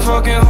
Fucking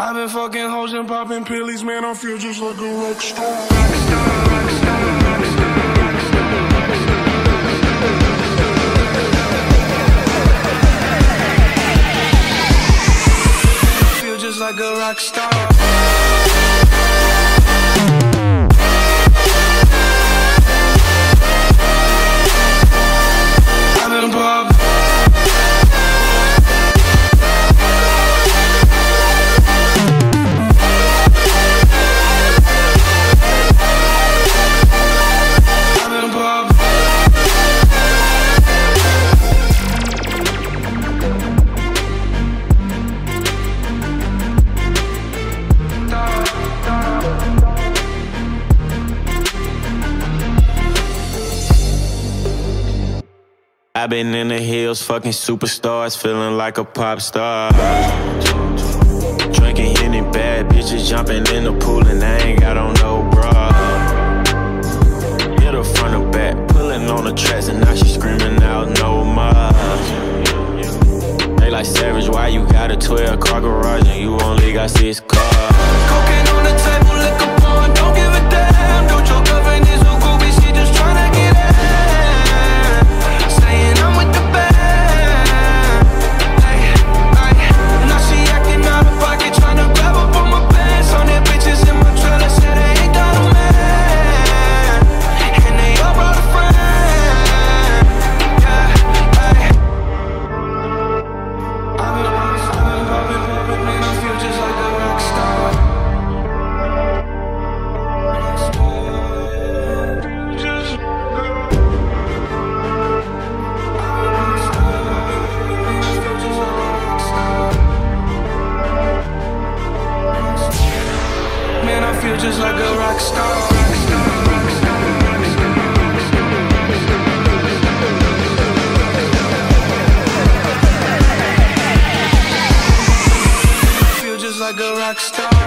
I've been fucking hoes and popping pillies, man. I feel just like a rock star. Feel just like a rock star. I've been in the hills, fucking superstars, feeling like a pop star. Drinking any bad bitches, jumping in the pool, and I ain't got on no bra. Hit her front or back, pulling on the tracks, and now she screaming out just like a rock star. I feel just like a rock star.